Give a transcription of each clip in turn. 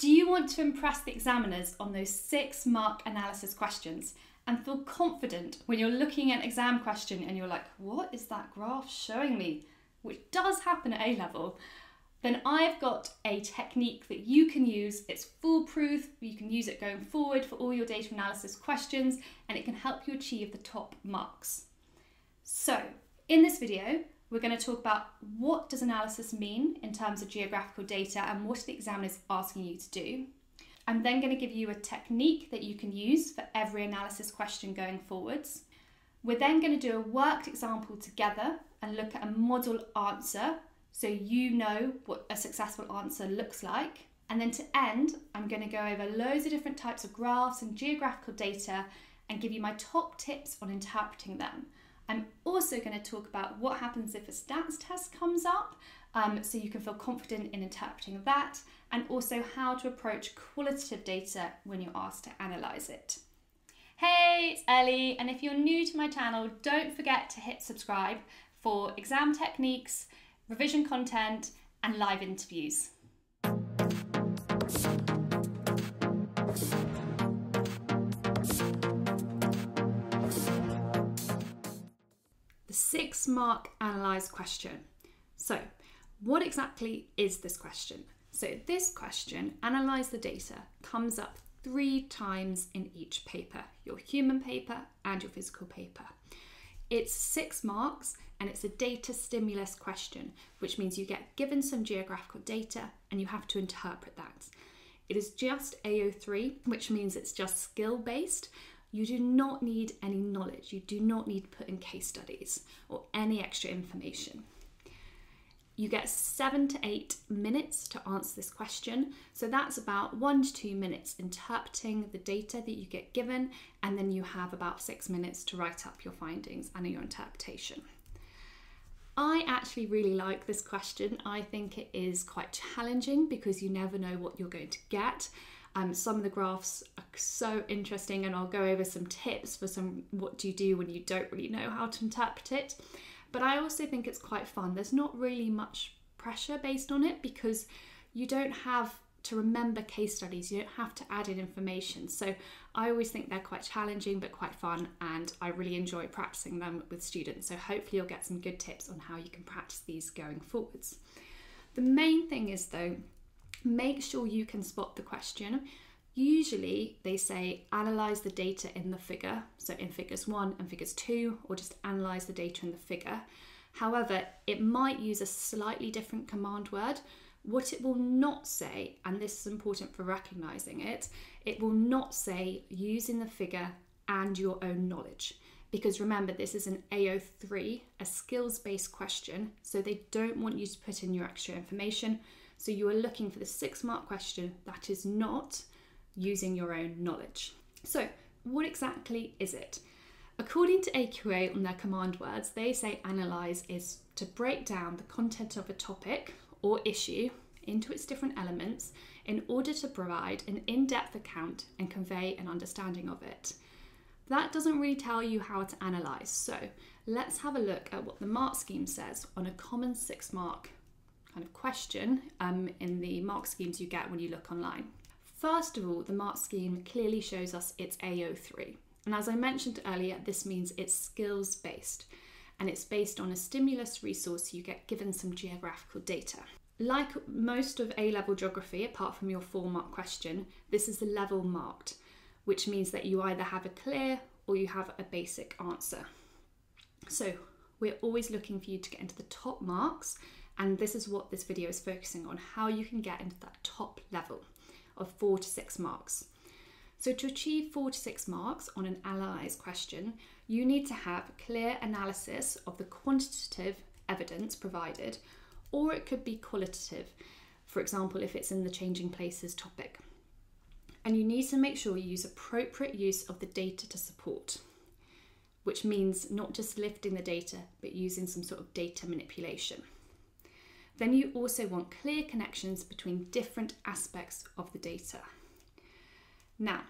Do you want to impress the examiners on those six mark analysis questions and feel confident when you're looking at an exam question and you're like, what is that graph showing me? Which does happen at A level. Then I've got a technique that you can use. It's foolproof. You can use it going forward for all your data analysis questions and it can help you achieve the top marks. So, in this video, we're going to talk about what does analysis mean in terms of geographical data and what the examiners asking you to do. I'm then going to give you a technique that you can use for every analysis question going forwards. We're then going to do a worked example together and look at a model answer so you know what a successful answer looks like. And then to end, I'm going to go over loads of different types of graphs and geographical data and give you my top tips on interpreting them. I'm also going to talk about what happens if a stats test comes up, um, so you can feel confident in interpreting that, and also how to approach qualitative data when you're asked to analyse it. Hey, it's Ellie, and if you're new to my channel, don't forget to hit subscribe for exam techniques, revision content, and live interviews. Six mark analyze question. So, what exactly is this question? So, this question, analyze the data, comes up three times in each paper your human paper and your physical paper. It's six marks and it's a data stimulus question, which means you get given some geographical data and you have to interpret that. It is just AO3, which means it's just skill based, you do not need any knowledge. You do not need to put in case studies or any extra information. You get seven to eight minutes to answer this question. So that's about one to two minutes interpreting the data that you get given, and then you have about six minutes to write up your findings and your interpretation. I actually really like this question. I think it is quite challenging because you never know what you're going to get. Um, some of the graphs are so interesting, and I'll go over some tips for some what do you do when you don't really know how to interpret it. But I also think it's quite fun. There's not really much pressure based on it because you don't have to remember case studies, you don't have to add in information. So I always think they're quite challenging but quite fun, and I really enjoy practicing them with students. So hopefully, you'll get some good tips on how you can practice these going forwards. The main thing is though, make sure you can spot the question. Usually they say analyze the data in the figure, so in figures one and figures two, or just analyze the data in the figure. However, it might use a slightly different command word. What it will not say, and this is important for recognizing it, it will not say using the figure and your own knowledge. Because remember, this is an AO3, a skills based question, so they don't want you to put in your extra information. So you are looking for the six mark question that is not using your own knowledge. So, what exactly is it? According to AQA on their command words, they say analyze is to break down the content of a topic or issue into its different elements in order to provide an in depth account and convey an understanding of it. That doesn't really tell you how to analyse, so let's have a look at what the mark scheme says on a common six mark kind of question um, in the mark schemes you get when you look online. First of all, the mark scheme clearly shows us it's AO3. And as I mentioned earlier, this means it's skills based and it's based on a stimulus resource you get given some geographical data. Like most of A level geography, apart from your four mark question, this is the level marked, which means that you either have a clear or you have a basic answer. So we're always looking for you to get into the top marks and this is what this video is focusing on how you can get into that top level of four to six marks. So, to achieve four to six marks on an analysed question, you need to have clear analysis of the quantitative evidence provided, or it could be qualitative, for example, if it's in the changing places topic. And you need to make sure you use appropriate use of the data to support, which means not just lifting the data, but using some sort of data manipulation. Then you also want clear connections between different aspects of the data. Now,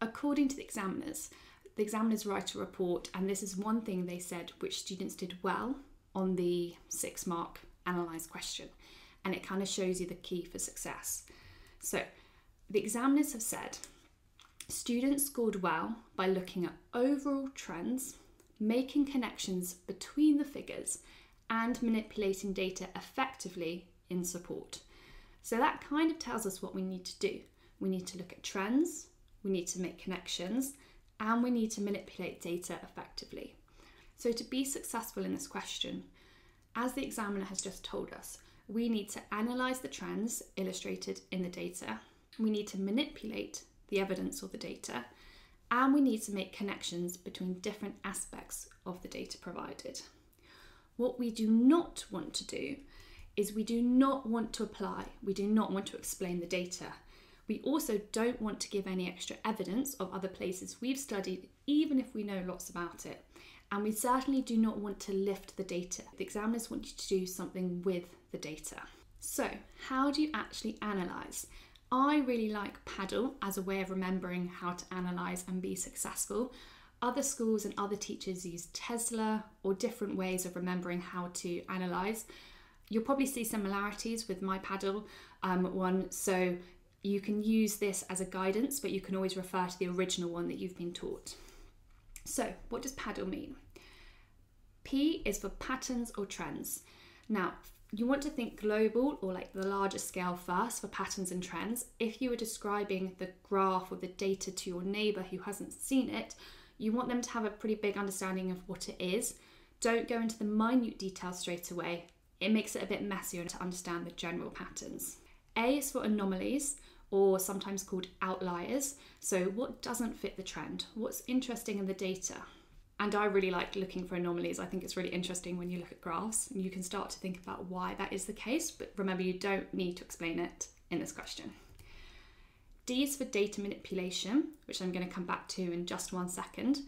according to the examiners, the examiners write a report, and this is one thing they said which students did well on the six mark analyse question, and it kind of shows you the key for success. So, the examiners have said students scored well by looking at overall trends, making connections between the figures, and manipulating data effectively in support. So, that kind of tells us what we need to do. We need to look at trends, we need to make connections, and we need to manipulate data effectively. So, to be successful in this question, as the examiner has just told us, we need to analyse the trends illustrated in the data, we need to manipulate the evidence or the data, and we need to make connections between different aspects of the data provided. What we do not want to do is we do not want to apply, we do not want to explain the data. We also don't want to give any extra evidence of other places we've studied, even if we know lots about it. And we certainly do not want to lift the data. The examiners want you to do something with the data. So, how do you actually analyse? I really like PADL as a way of remembering how to analyse and be successful. Other schools and other teachers use Tesla or different ways of remembering how to analyse. You'll probably see similarities with my PADL um, one, so you can use this as a guidance, but you can always refer to the original one that you've been taught. So, what does PADL mean? P is for patterns or trends. Now, you want to think global or like the larger scale first for patterns and trends. If you were describing the graph or the data to your neighbour who hasn't seen it, you want them to have a pretty big understanding of what it is. Don't go into the minute details straight away. It makes it a bit messier to understand the general patterns. A is for anomalies or sometimes called outliers. So, what doesn't fit the trend? What's interesting in the data? And I really like looking for anomalies. I think it's really interesting when you look at graphs and you can start to think about why that is the case. But remember, you don't need to explain it in this question. D is for data manipulation, which I'm going to come back to in just one second.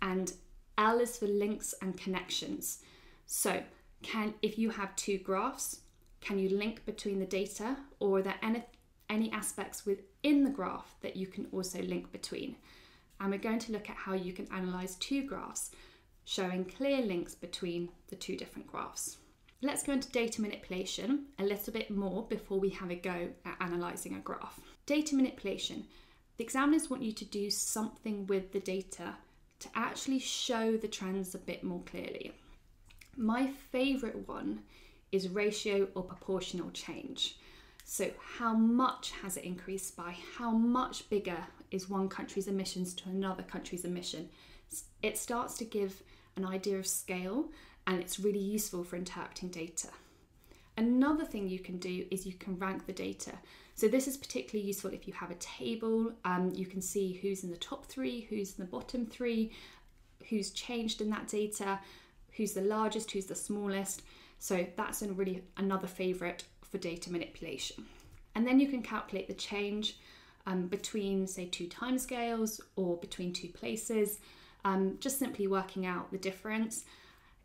And L is for links and connections. So, can if you have two graphs, can you link between the data or are there any, any aspects within the graph that you can also link between. And we're going to look at how you can analyse two graphs showing clear links between the two different graphs. Let's go into data manipulation a little bit more before we have a go at analysing a graph. Data manipulation. The examiners want you to do something with the data to actually show the trends a bit more clearly. My favourite one is ratio or proportional change. So, how much has it increased by? How much bigger is one country's emissions to another country's emission? It starts to give an idea of scale and it's really useful for interpreting data. Another thing you can do is you can rank the data. So, this is particularly useful if you have a table, um, you can see who's in the top three, who's in the bottom three, who's changed in that data, who's the largest, who's the smallest. So, that's a really another favourite for data manipulation. And then you can calculate the change um, between, say, two timescales or between two places, um, just simply working out the difference.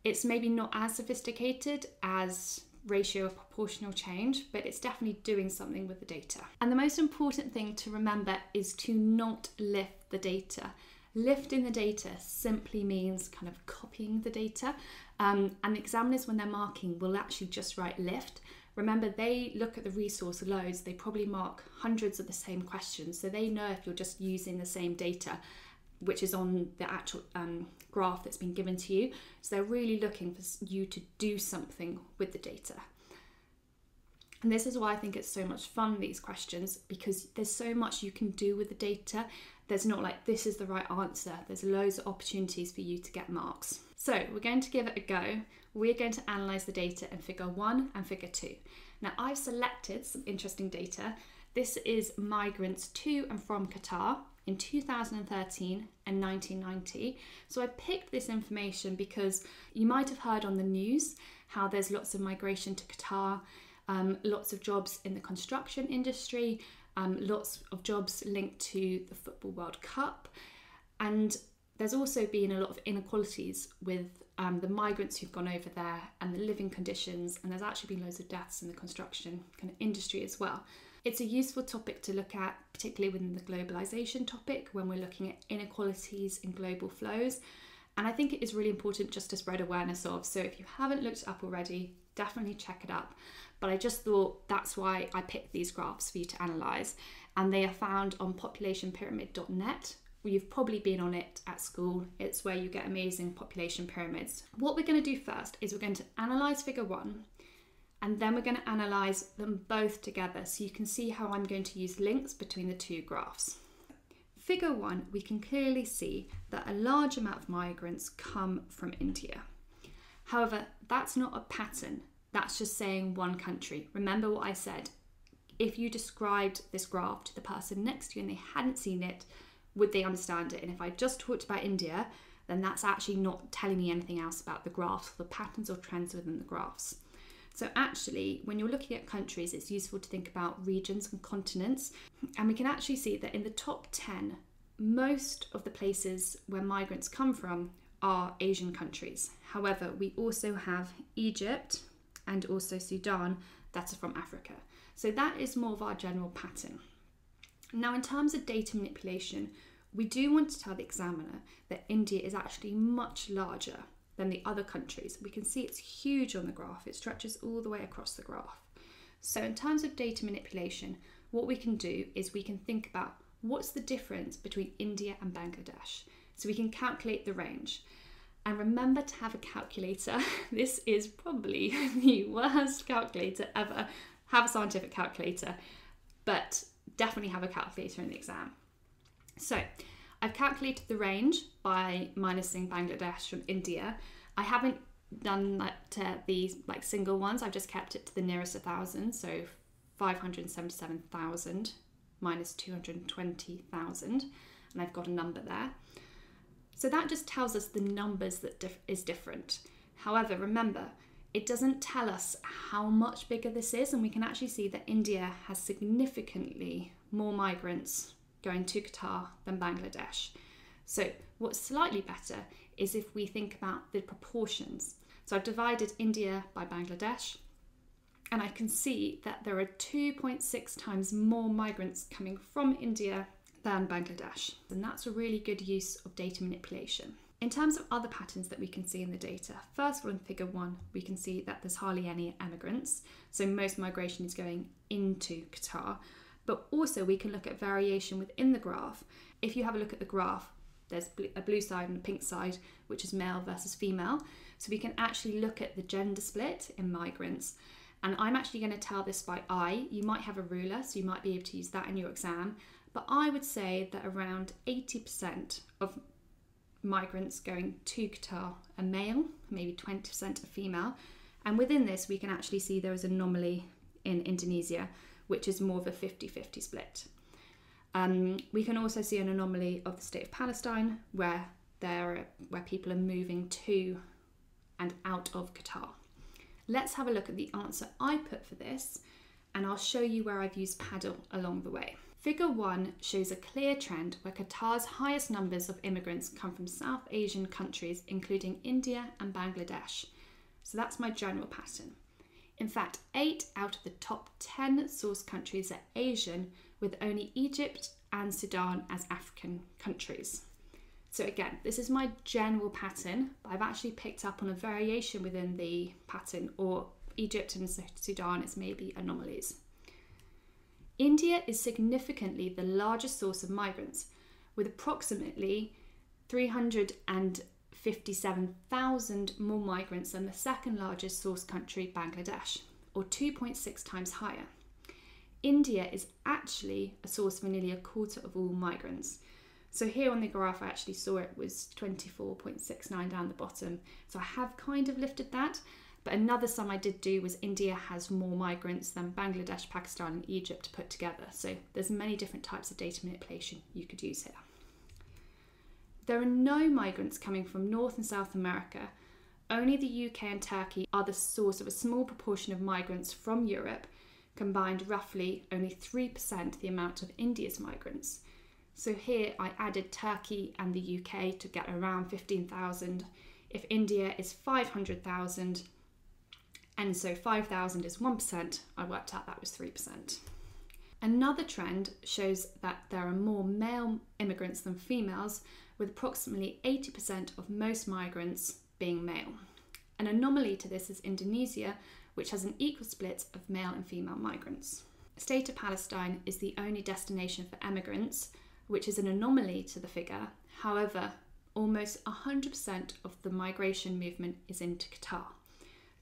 It's maybe not as sophisticated as ratio of proportional change, but it's definitely doing something with the data. And the most important thing to remember is to not lift the data. Lifting the data simply means kind of copying the data, um, and examiners, when they're marking, will actually just write lift Remember, they look at the resource loads, they probably mark hundreds of the same questions, so they know if you're just using the same data, which is on the actual um, graph that's been given to you. So they're really looking for you to do something with the data. And this is why I think it's so much fun, these questions, because there's so much you can do with the data. There's not like this is the right answer, there's loads of opportunities for you to get marks. So we're going to give it a go we're going to analyse the data in figure 1 and figure 2. Now I've selected some interesting data. This is migrants to and from Qatar in 2013 and 1990. So I picked this information because you might have heard on the news how there's lots of migration to Qatar, um, lots of jobs in the construction industry, um, lots of jobs linked to the Football World Cup, and there's also been a lot of inequalities with um, the migrants who've gone over there and the living conditions, and there's actually been loads of deaths in the construction kind of industry as well. It's a useful topic to look at, particularly within the globalization topic when we're looking at inequalities in global flows. And I think it is really important just to spread awareness of. So if you haven't looked it up already, definitely check it up. But I just thought that's why I picked these graphs for you to analyse. And they are found on populationpyramid.net. You've probably been on it at school. It's where you get amazing population pyramids. What we're going to do first is we're going to analyse figure one and then we're going to analyse them both together so you can see how I'm going to use links between the two graphs. Figure 1, we can clearly see that a large amount of migrants come from India. However, that's not a pattern, that's just saying one country. Remember what I said? If you described this graph to the person next to you and they hadn't seen it, would they understand it? And if I just talked about India, then that's actually not telling me anything else about the graphs, or the patterns or trends within the graphs. So, actually, when you're looking at countries, it's useful to think about regions and continents. And we can actually see that in the top 10, most of the places where migrants come from are Asian countries. However, we also have Egypt and also Sudan that are from Africa. So, that is more of our general pattern. Now, in terms of data manipulation, we do want to tell the examiner that India is actually much larger than the other countries. We can see it's huge on the graph, it stretches all the way across the graph. So, in terms of data manipulation, what we can do is we can think about what's the difference between India and Bangladesh. So, we can calculate the range. And remember to have a calculator. this is probably the worst calculator ever. Have a scientific calculator, but definitely have a calculator in the exam. So, I've calculated the range by minusing Bangladesh from India. I haven't done that to these like single ones. I've just kept it to the nearest a thousand, so 577,000 minus 220,000, and I've got a number there. So that just tells us the numbers that dif- is different. However, remember, it doesn't tell us how much bigger this is, and we can actually see that India has significantly more migrants going to Qatar than Bangladesh. So, what's slightly better is if we think about the proportions. So, I've divided India by Bangladesh, and I can see that there are 2.6 times more migrants coming from India than Bangladesh. And that's a really good use of data manipulation. In terms of other patterns that we can see in the data, first of all, in figure one, we can see that there's hardly any emigrants. So most migration is going into Qatar, but also we can look at variation within the graph. If you have a look at the graph, there's a blue side and a pink side, which is male versus female. So we can actually look at the gender split in migrants. And I'm actually going to tell this by eye. You might have a ruler, so you might be able to use that in your exam. But I would say that around 80% of migrants going to Qatar are male, maybe 20% are female. And within this, we can actually see there is an anomaly in Indonesia which is more of a 50 50 split. Um, we can also see an anomaly of the state of Palestine where there where people are moving to and out of Qatar. Let's have a look at the answer I put for this and I'll show you where I've used PADL along the way. Figure 1 shows a clear trend where Qatar's highest numbers of immigrants come from South Asian countries, including India and Bangladesh. So that's my general pattern. In fact, eight out of the top 10 source countries are Asian, with only Egypt and Sudan as African countries. So, again, this is my general pattern, but I've actually picked up on a variation within the pattern, or Egypt and Sudan is maybe anomalies. India is significantly the largest source of migrants, with approximately 300 and 57,000 more migrants than the second largest source country, Bangladesh, or 2.6 times higher. India is actually a source for nearly a quarter of all migrants. So here on the graph, I actually saw it was 24.69 down the bottom. So I have kind of lifted that. But another sum I did do was India has more migrants than Bangladesh, Pakistan, and Egypt put together. So there's many different types of data manipulation you could use here. There are no migrants coming from North and South America. Only the UK and Turkey are the source of a small proportion of migrants from Europe, combined roughly only 3% the amount of India's migrants. So here I added Turkey and the UK to get around 15,000. If India is 500,000, and so 5,000 is 1%, I worked out that was 3%. Another trend shows that there are more male immigrants than females, with approximately 80% of most migrants being male. An anomaly to this is Indonesia, which has an equal split of male and female migrants. State of Palestine is the only destination for emigrants, which is an anomaly to the figure. However, almost 100% of the migration movement is into Qatar.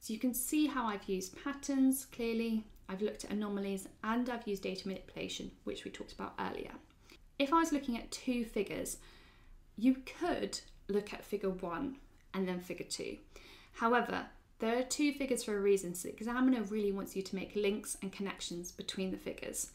So you can see how I've used patterns clearly, I've looked at anomalies, and I've used data manipulation, which we talked about earlier. If I was looking at two figures, you could look at figure one and then figure two. However, there are two figures for a reason, so the examiner really wants you to make links and connections between the figures.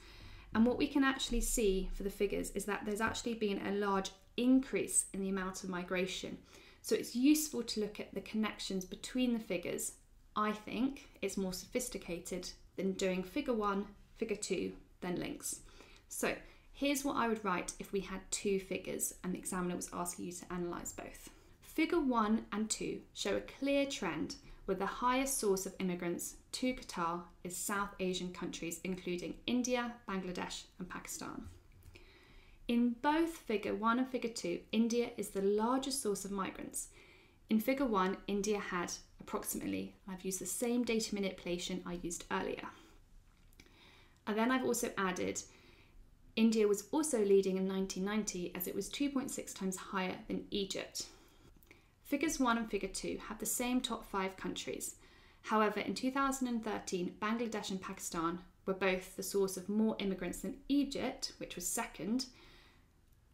And what we can actually see for the figures is that there's actually been a large increase in the amount of migration. So it's useful to look at the connections between the figures. I think it's more sophisticated than doing figure one, figure two, then links. So here's what I would write if we had two figures and the examiner was asking you to analyse both. Figure one and two show a clear trend where the highest source of immigrants to Qatar is South Asian countries, including India, Bangladesh, and Pakistan. In both Figure 1 and Figure 2, India is the largest source of migrants. In Figure 1, India had approximately, I've used the same data manipulation I used earlier. And then I've also added India was also leading in 1990 as it was 2.6 times higher than Egypt. Figures 1 and Figure 2 have the same top five countries. However, in 2013, Bangladesh and Pakistan were both the source of more immigrants than Egypt, which was second.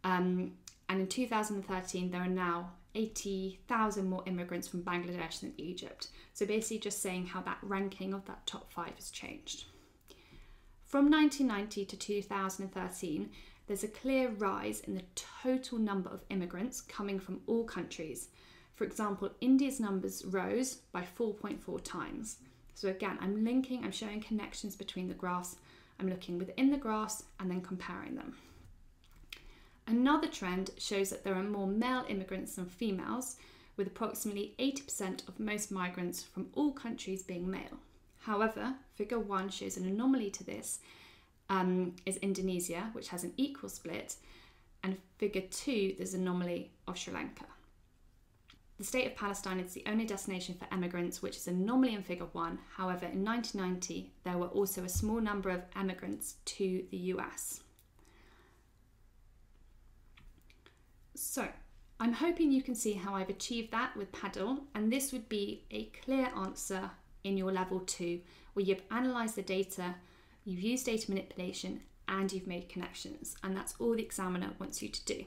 Um, and in 2013, there are now 80,000 more immigrants from Bangladesh than Egypt. So basically, just saying how that ranking of that top five has changed. From 1990 to 2013, there's a clear rise in the total number of immigrants coming from all countries. For example, India's numbers rose by 4.4 times. So again, I'm linking, I'm showing connections between the graphs. I'm looking within the graphs and then comparing them. Another trend shows that there are more male immigrants than females, with approximately 80% of most migrants from all countries being male. However, figure 1 shows an anomaly to this um, is Indonesia, which has an equal split, and figure 2, there's an anomaly of Sri Lanka. The state of Palestine is the only destination for emigrants, which is an anomaly in Figure 1. However, in 1990, there were also a small number of emigrants to the US. So, I'm hoping you can see how I've achieved that with PADL, and this would be a clear answer in your level 2, where you've analysed the data, you've used data manipulation, and you've made connections, and that's all the examiner wants you to do.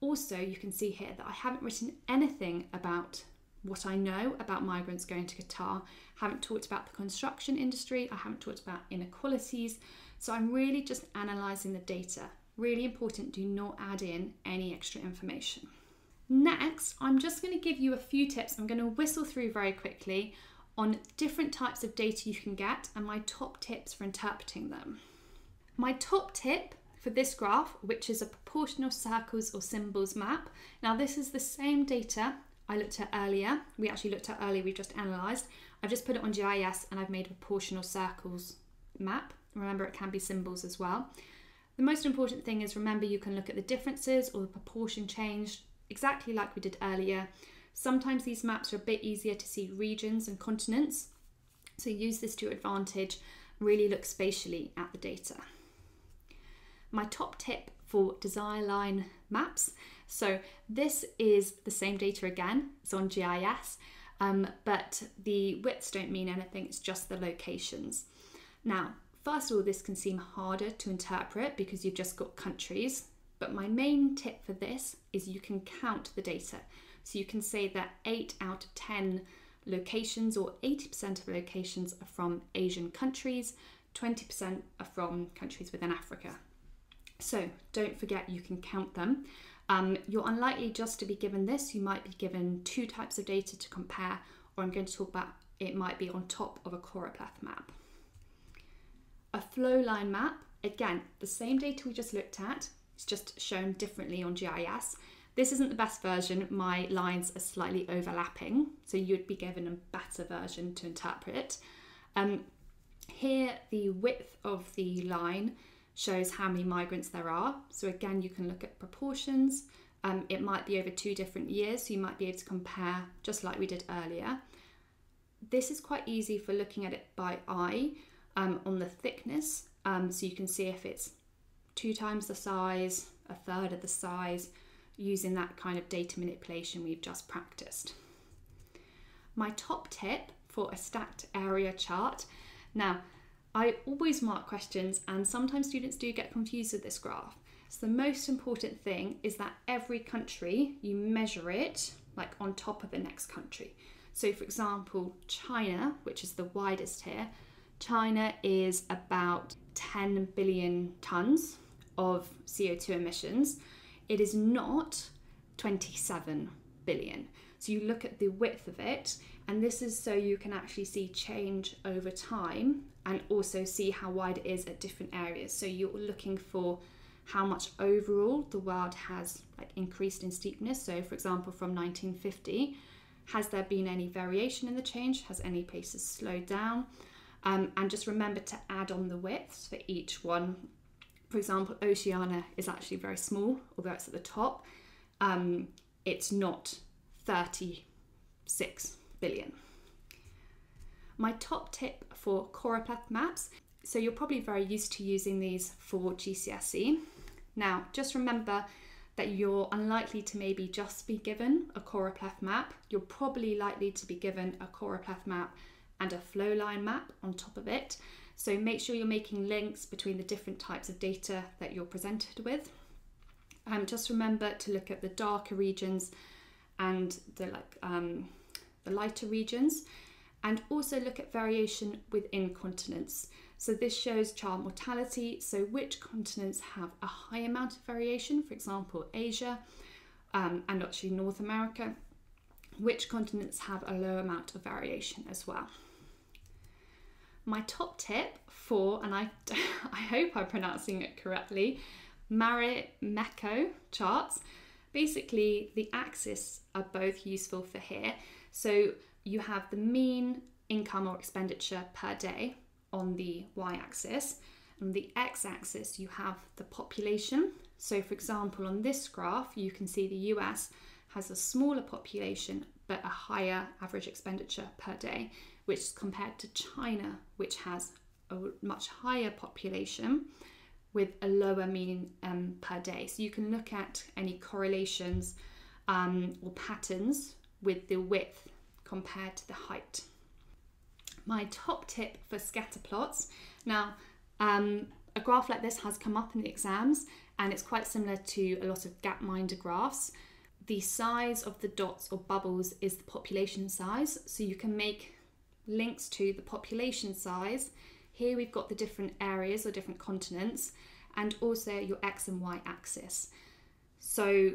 Also, you can see here that I haven't written anything about what I know about migrants going to Qatar, haven't talked about the construction industry, I haven't talked about inequalities. So I'm really just analysing the data. Really important, do not add in any extra information. Next, I'm just going to give you a few tips. I'm going to whistle through very quickly on different types of data you can get and my top tips for interpreting them. My top tip for this graph, which is a proportional circles or symbols map. Now this is the same data I looked at earlier. We actually looked at earlier, we've just analysed. I've just put it on GIS and I've made a proportional circles map. Remember it can be symbols as well. The most important thing is remember you can look at the differences or the proportion changed exactly like we did earlier. Sometimes these maps are a bit easier to see regions and continents. So use this to your advantage, really look spatially at the data my top tip for desire line maps. So this is the same data again, it's on GIS, um, but the widths don't mean anything, it's just the locations. Now, first of all, this can seem harder to interpret because you've just got countries, but my main tip for this is you can count the data. So you can say that 8 out of 10 locations or 80% of locations are from Asian countries, 20% are from countries within Africa. So don't forget you can count them. Um, you're unlikely just to be given this, you might be given two types of data to compare, or I'm going to talk about it might be on top of a choropleth map. A flow line map, again, the same data we just looked at, it's just shown differently on GIS. This isn't the best version, my lines are slightly overlapping, so you'd be given a better version to interpret. Um, here, the width of the line shows how many migrants there are. So again, you can look at proportions. Um, it might be over two different years, so you might be able to compare just like we did earlier. this is quite easy for looking at it by eye um, on the thickness. Um, so you can see if it's two times the size, a third of the size, using that kind of data manipulation we've just practiced. My top tip for a stacked area chart. Now, I always mark questions and sometimes students do get confused with this graph. So the most important thing is that every country, you measure it like on top of the next country. So for example, China, which is the widest here, China is about 10 billion tons of CO2 emissions. It is not 27 billion. So you look at the width of it, and this is so you can actually see change over time and also see how wide it is at different areas. So you're looking for how much overall the world has like increased in steepness. So for example, from 1950, has there been any variation in the change? Has any places slowed down? Um, and just remember to add on the widths for each one. For example, Oceania is actually very small, although it's at the top. Um, it's not 36 billion. My top tip for choropleth maps, so you're probably very used to using these for GCSE. Now, just remember that you're unlikely to maybe just be given a choropleth map. You're probably likely to be given a choropleth map and a flow line map on top of it. So make sure you're making links between the different types of data that you're presented with. Um, just remember to look at the darker regions and the like um, the lighter regions, and also look at variation within continents. So this shows child mortality. So which continents have a high amount of variation? For example, Asia um, and actually North America. Which continents have a low amount of variation as well? My top tip for, and I, I hope I'm pronouncing it correctly, Marimekko charts. Basically, the axes are both useful for here. So you have the mean income or expenditure per day on the y axis. On the x axis, you have the population. So, for example, on this graph, you can see the US has a smaller population but a higher average expenditure per day, which is compared to China, which has a much higher population with a lower mean um, per day. So you can look at any correlations um, or patterns with the width compared to the height. My top tip for scatter plots. Now, um, a graph like this has come up in the exams and it's quite similar to a lot of gapminder graphs. The size of the dots or bubbles is the population size, so you can make links to the population size. Here we've got the different areas or different continents and also your x and y axis. So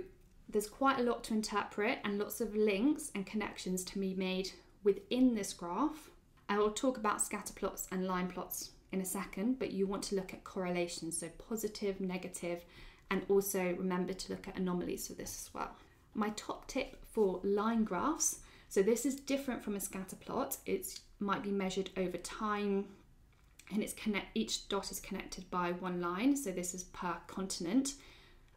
there's quite a lot to interpret and lots of links and connections to be made within this graph. I will talk about scatter plots and line plots in a second, but you want to look at correlations, so positive, negative, and also remember to look at anomalies for this as well. My top tip for line graphs, so this is different from a scatter plot. It might be measured over time and it's connect each dot is connected by one line, so this is per continent.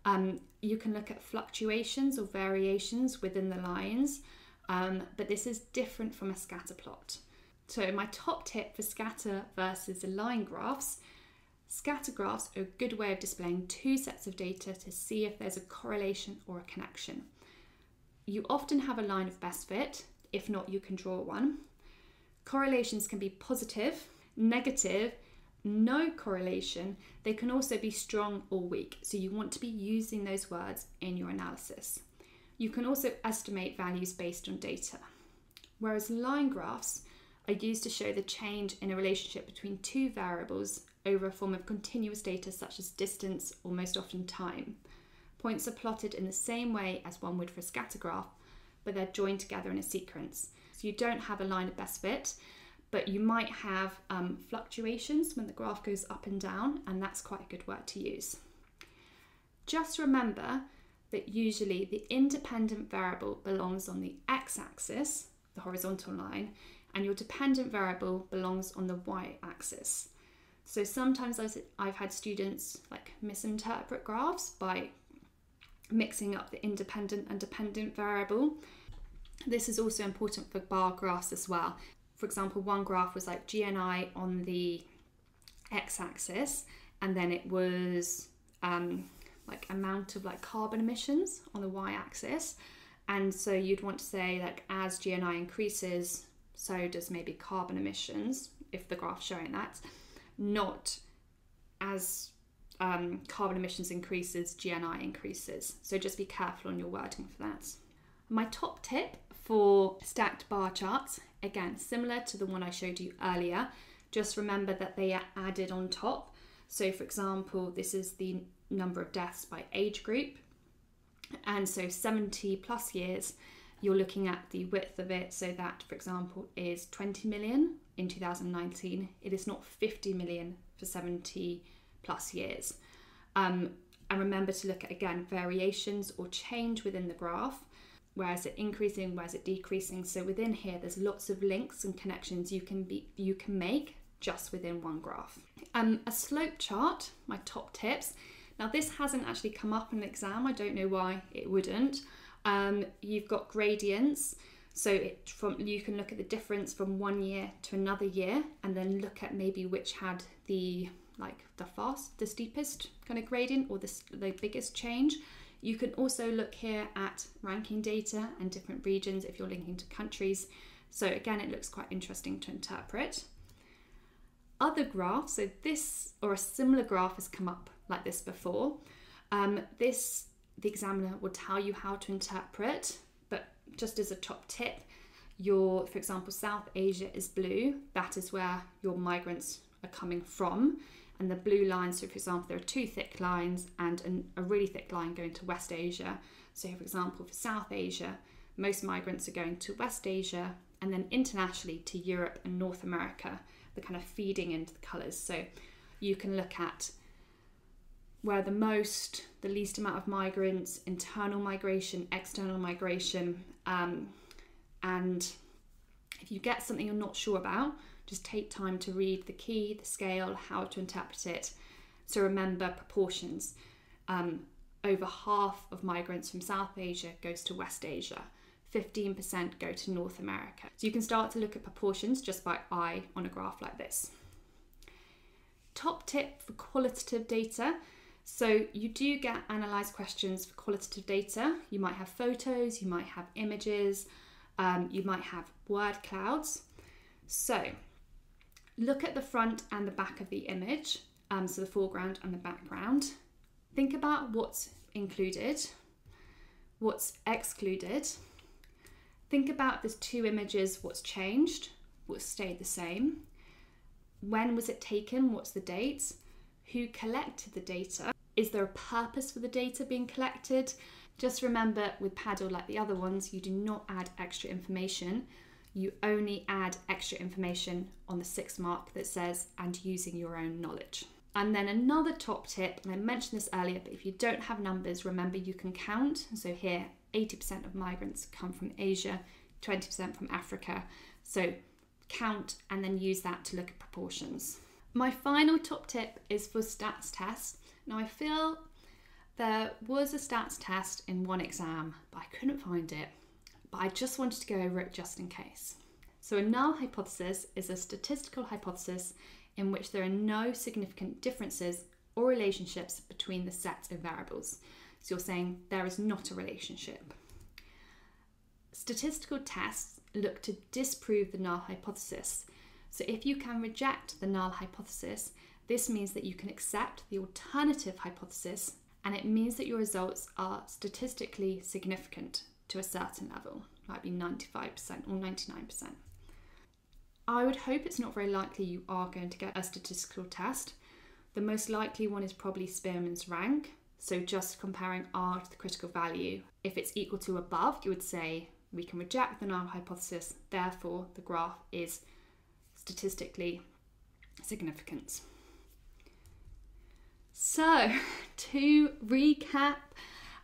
Um, you can look at fluctuations or variations within the lines, um, but this is different from a scatter plot. So, my top tip for scatter versus line graphs scatter graphs are a good way of displaying two sets of data to see if there's a correlation or a connection. You often have a line of best fit, if not, you can draw one. Correlations can be positive, negative, no correlation, they can also be strong or weak. So you want to be using those words in your analysis. You can also estimate values based on data. Whereas line graphs are used to show the change in a relationship between two variables over a form of continuous data such as distance or most often time. Points are plotted in the same way as one would for a scatter graph, but they're joined together in a sequence. So you don't have a line of best fit, but you might have um, fluctuations when the graph goes up and down, and that's quite a good word to use. Just remember that usually the independent variable belongs on the x axis, the horizontal line, and your dependent variable belongs on the y-axis. So sometimes I've had students like misinterpret graphs by mixing up the independent and dependent variable. This is also important for bar graphs as well. for example, one graph was like GNI on the x axis, and then it was um, like amount of like carbon emissions on the y axis. And so you'd want to say like as GNI increases, so does maybe carbon emissions, if the graph's showing that, not as um, carbon emissions increases, GNI increases. So just be careful on your wording for that. My top tip for stacked bar charts, again, similar to the one I showed you earlier, just remember that they are added on top. So, for example, this is the number of deaths by age group. And so, 70 plus years, you're looking at the width of it. So, that, for example, is 20 million in 2019. It is not 50 million for 70 plus years. Um, and remember to look at again variations or change within the graph. Where is it increasing? Where is it decreasing? So within here, there's lots of links and connections you can be you can make just within one graph. Um, a slope chart, my top tips. Now this hasn't actually come up in an exam. I don't know why it wouldn't. Um, you've got gradients. So it from you can look at the difference from one year to another year, and then look at maybe which had the like the fast, the steepest kind of gradient or the, the biggest change. You can also look here at ranking data and different regions if you're linking to countries. So again, it looks quite interesting to interpret. Other graphs, so this or a similar graph has come up like this before. Um, this, the examiner will tell you how to interpret, but just as a top tip, your, for example, South Asia is blue. That is where your migrants are coming from and the blue line. So, for example, there are two thick lines and an, a really thick line going to West Asia. So, for example, for South Asia, most migrants are going to West Asia and then internationally to Europe and North America. They're kind of feeding into the colours. So, you can look at where the most, the least amount of migrants, internal migration, external migration, um, and if you get something you're not sure about, just take time to read the key, the scale, how to interpret it. So remember proportions. Um, over half of migrants from South Asia goes to West Asia. 15% go to North America. So you can start to look at proportions just by eye on a graph like this. Top tip for qualitative data. So you do get analysed questions for qualitative data. You might have photos, you might have images, um, you might have word clouds. So Look at the front and the back of the image, um, so the foreground and the background. Think about what's included, what's excluded. Think about the two images, what's changed, what's stayed the same. When was it taken? What's the date? Who collected the data? Is there a purpose for the data being collected? Just remember with PADL, like the other ones, you do not add extra information you only add extra information on the sixth mark that says, and using your own knowledge. And then another top tip, and I mentioned this earlier, but if you don't have numbers, remember you can count. So here, 80% of migrants come from Asia, 20% from Africa. So count and then use that to look at proportions. My final top tip is for stats tests. Now, I feel there was a stats test in one exam, but I couldn't find it but I just wanted to go over it just in case. So, a null hypothesis is a statistical hypothesis in which there are no significant differences or relationships between the set of variables. So, you're saying there is not a relationship. Statistical tests look to disprove the null hypothesis. So, if you can reject the null hypothesis, this means that you can accept the alternative hypothesis and it means that your results are statistically significant to a certain level, might be 95% or 99%. I would hope it's not very likely you are going to get a statistical test. The most likely one is probably Spearman's rank, so just comparing R to the critical value. If it's equal to above, you would say we can reject the null hypothesis, therefore the graph is statistically significant. So, to recap,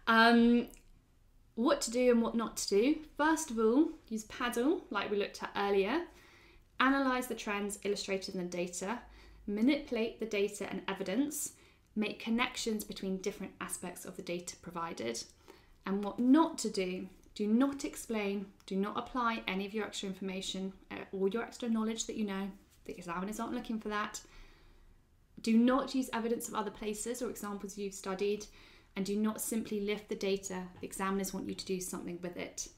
um, what to do and what not to do. First of all, use PADL, like we looked at earlier. Analyse the trends illustrated in the data. Manipulate the data and evidence. Make connections between different aspects of the data provided. And what not to do Do not explain, do not apply any of your extra information uh, or your extra knowledge that you know. The examiners aren't looking for that. Do not use evidence of other places or examples you've studied, and do not simply lift the data. The examiners want you to do something with it.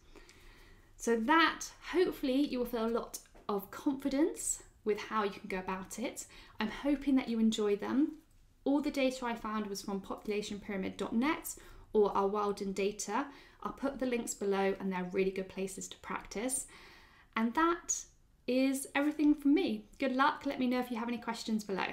So, that hopefully you will feel a lot of confidence with how you can go about it. I'm hoping that you enjoy them. All the data I found was from populationpyramid.net or Our World in Data. I'll put the links below and they're really good places to practice. And that is everything from me. Good luck. Let me know if you have any questions below.